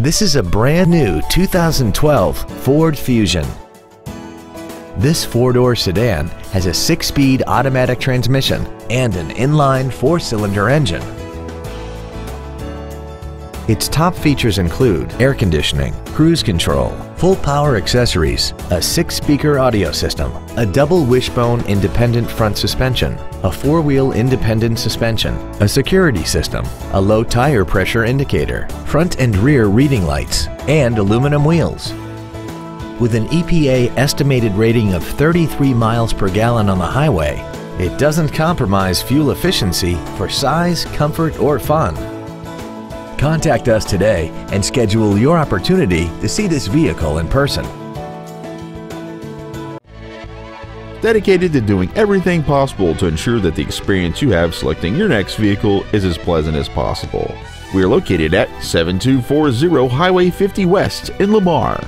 This is a brand new 2012 Ford Fusion. This four-door sedan has a six-speed automatic transmission and an inline four-cylinder engine. Its top features include air conditioning, cruise control, full power accessories, a six-speaker audio system, a double wishbone independent front suspension, a four-wheel independent suspension, a security system, a low tire pressure indicator, front and rear reading lights, and aluminum wheels. With an EPA estimated rating of 33 miles per gallon on the highway, it doesn't compromise fuel efficiency for size, comfort, or fun. Contact us today and schedule your opportunity to see this vehicle in person. Dedicated to doing everything possible to ensure that the experience you have selecting your next vehicle is as pleasant as possible. We are located at 7240 Highway 50 West in Lamar.